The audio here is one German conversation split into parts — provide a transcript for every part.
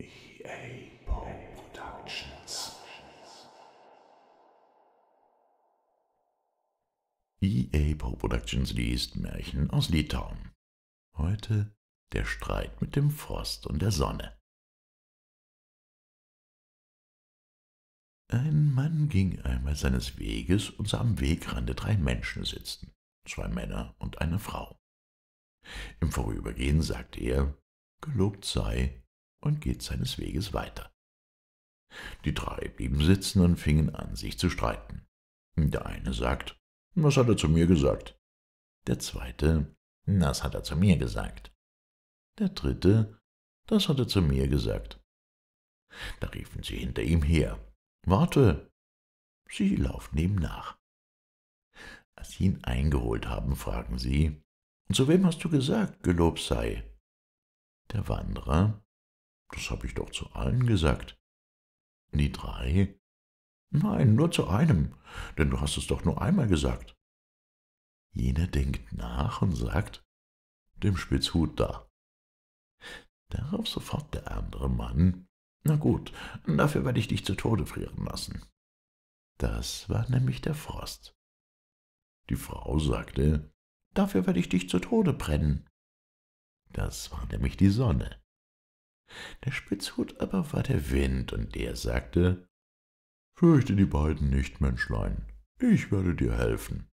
EA Productions. EA Productions liest Märchen aus Litauen. Heute der Streit mit dem Frost und der Sonne. Ein Mann ging einmal seines Weges und sah am Wegrande drei Menschen sitzen, zwei Männer und eine Frau. Im Vorübergehen sagte er, Gelobt sei, und geht seines Weges weiter. Die drei blieben sitzen und fingen an, sich zu streiten. Der eine sagt, was hat er zu mir gesagt? Der zweite, das hat er zu mir gesagt. Der dritte, das hat er zu mir gesagt. Da riefen sie hinter ihm her, Warte! Sie laufen ihm nach. Als sie ihn eingeholt haben, fragen sie, zu wem hast du gesagt, gelobt sei? Der Wanderer, das habe ich doch zu allen gesagt. Die drei, nein, nur zu einem, denn du hast es doch nur einmal gesagt. Jener denkt nach und sagt, dem Spitzhut da. Darauf sofort der andere Mann, na gut, dafür werde ich dich zu Tode frieren lassen. Das war nämlich der Frost. Die Frau sagte, dafür werde ich dich zu Tode brennen. Das war nämlich die Sonne. Der Spitzhut aber war der Wind, und der sagte, Fürchte die beiden nicht, Menschlein, ich werde dir helfen.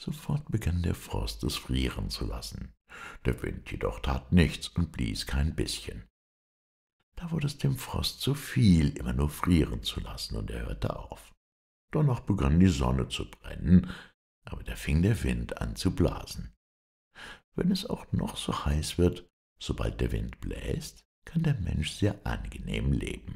Sofort begann der Frost es frieren zu lassen. Der Wind jedoch tat nichts und blies kein bisschen. Da wurde es dem Frost zu viel, immer nur frieren zu lassen, und er hörte auf. Danach begann die Sonne zu brennen, aber da fing der Wind an zu blasen. Wenn es auch noch so heiß wird, sobald der Wind bläst, kann der Mensch sehr angenehm leben.